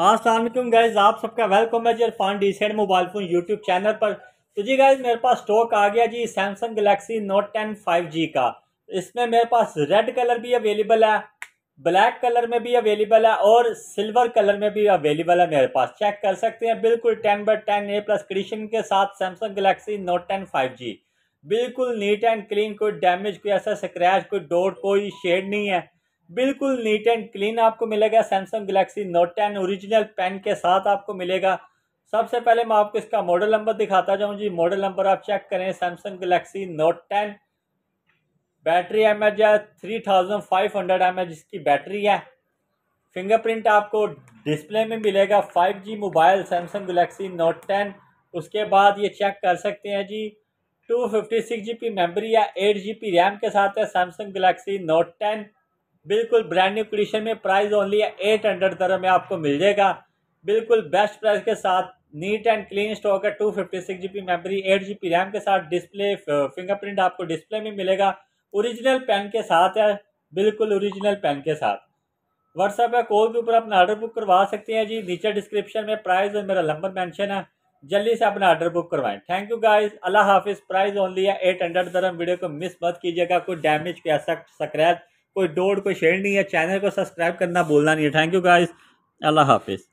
Aslam guys आप सबका welcome है जी Irfan decent mobile phone YouTube channel पर। तो जी गाइज़ मेरे पास स्टॉक आ गया जी Samsung Galaxy note ten five G का। इसमें मेरे पास रेड कलर भी अवेलेबल है ब्लैक कलर में भी अवेलेबल है और सिल्वर कलर में भी अवेलेबल है मेरे पास। चेक कर सकते हैं, बिल्कुल ten by ten A plus condition के साथ Samsung Galaxy note ten five G बिल्कुल नीट एंड क्लीन कोई डैमेज कोई ऐसा स्क्रैच कोई डोट कोई शेड नहीं है। बिल्कुल नीट एंड क्लीन आपको मिलेगा। Samsung Galaxy note ten original pen के साथ आपको मिलेगा। सबसे पहले मैं आपको इसका मॉडल नंबर दिखाता जाऊँ जी। मॉडल नंबर आप चेक करें। Samsung Galaxy note ten. Battery M H है। Three thousand five hundred M H इसकी बैटरी है। फिंगरप्रिंट आपको डिस्प्ले में मिलेगा। Five G mobile Samsung Galaxy note ten. उसके बाद ये चेक कर सकते हैं जी। Two fifty six G B memory है एट जी पी रैम के साथ है। Samsung Galaxy note ten. बिल्कुल ब्रांड न्यू कंडीशन में प्राइस ओनली एट हंड्रेड दर में आपको मिल जाएगा। बिल्कुल बेस्ट प्राइस के साथ नीट एंड क्लीन स्टॉक है two fifty six G B memory eight G B RAM के साथ डिस्प्ले फिंगरप्रिंट आपको डिस्प्ले में मिलेगा। ओरिजिनल पेन के साथ है, बिल्कुल ओरिजिनल पेन के साथ। व्हाट्सएप या कॉल के ऊपर अपना ऑर्डर बुक करवा सकते हैं जी। नीचे डिस्क्रिप्शन में प्राइस और मेरा नंबर मेंशन है। जल्दी से अपना ऑर्डर बुक करवाएँ। थैंक यू गाइस अल्लाह हाफिज़ प्राइस ओनली है एट हंड्रेड दरम वीडियो को मिस मत कीजिएगा, कोई डैमेज कोई ऐसा स्क्रैच कोई डोड कोई शेयर नहीं है चैनल को सब्सक्राइब करना बोलना नहीं है। थैंक यू गाइस अल्लाह हाफिज़।